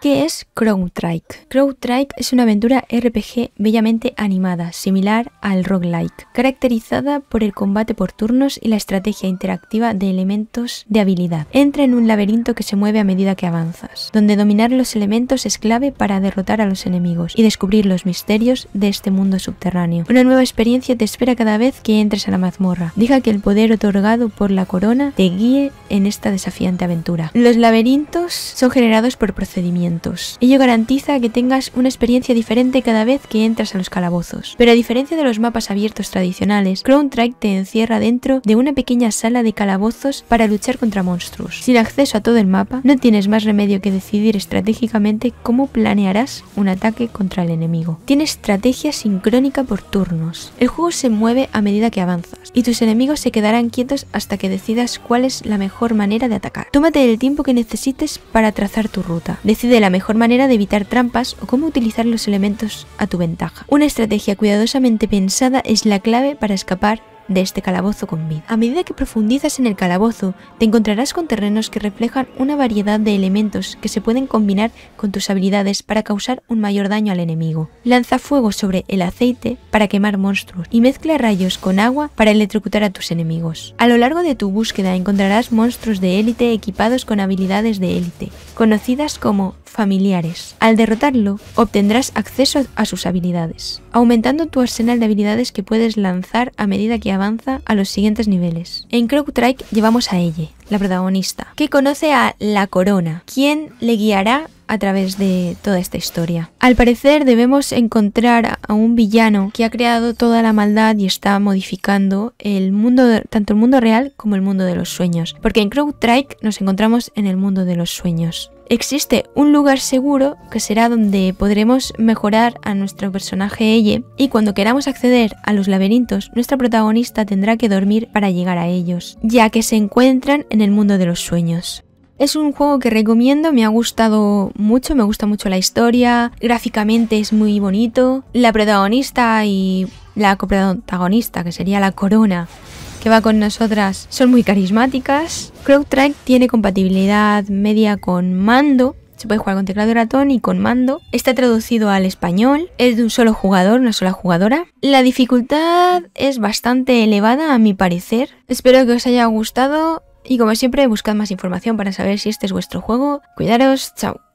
¿Qué es CrowdTrike? CrowdTrike es una aventura RPG bellamente animada, similar al roguelike, caracterizada por el combate por turnos y la estrategia interactiva de elementos de habilidad. Entra en un laberinto que se mueve a medida que avanzas, donde dominar los elementos es clave para derrotar a los enemigos y descubrir los misterios de este mundo subterráneo. Una nueva experiencia te espera cada vez que entres a la mazmorra. Deja que el poder otorgado por la corona te guíe en esta desafiante aventura. Los laberintos son generados por procedimientos. Ello garantiza que tengas una experiencia diferente cada vez que entras a los calabozos. Pero a diferencia de los mapas abiertos tradicionales, Crown Track te encierra dentro de una pequeña sala de calabozos para luchar contra monstruos. Sin acceso a todo el mapa, no tienes más remedio que decidir estratégicamente cómo planearás un ataque contra el enemigo. Tiene estrategia sincrónica por turnos. El juego se mueve a medida que avanzas y tus enemigos se quedarán quietos hasta que decidas cuál es la mejor manera de atacar. Tómate el tiempo que necesites para trazar tu ruta. Decide la mejor manera de evitar trampas o cómo utilizar los elementos a tu ventaja. Una estrategia cuidadosamente pensada es la clave para escapar de este calabozo con vida. A medida que profundizas en el calabozo, te encontrarás con terrenos que reflejan una variedad de elementos que se pueden combinar con tus habilidades para causar un mayor daño al enemigo. Lanza fuego sobre el aceite para quemar monstruos y mezcla rayos con agua para electrocutar a tus enemigos. A lo largo de tu búsqueda encontrarás monstruos de élite equipados con habilidades de élite, conocidas como familiares. Al derrotarlo, obtendrás acceso a sus habilidades, aumentando tu arsenal de habilidades que puedes lanzar a medida que avanza a los siguientes niveles. En Trike llevamos a ella, la protagonista, que conoce a la corona, quien le guiará a través de toda esta historia. Al parecer debemos encontrar a un villano que ha creado toda la maldad y está modificando el mundo, tanto el mundo real como el mundo de los sueños. Porque en Trike nos encontramos en el mundo de los sueños existe un lugar seguro que será donde podremos mejorar a nuestro personaje ella y cuando queramos acceder a los laberintos nuestra protagonista tendrá que dormir para llegar a ellos, ya que se encuentran en el mundo de los sueños. Es un juego que recomiendo, me ha gustado mucho, me gusta mucho la historia, gráficamente es muy bonito, la protagonista y la coprotagonista, que sería la corona, que va con nosotras son muy carismáticas. CrowdTrack tiene compatibilidad media con mando. Se puede jugar con teclado y ratón y con mando. Está traducido al español. Es de un solo jugador, una sola jugadora. La dificultad es bastante elevada a mi parecer. Espero que os haya gustado y como siempre buscad más información para saber si este es vuestro juego. Cuidaros, chao.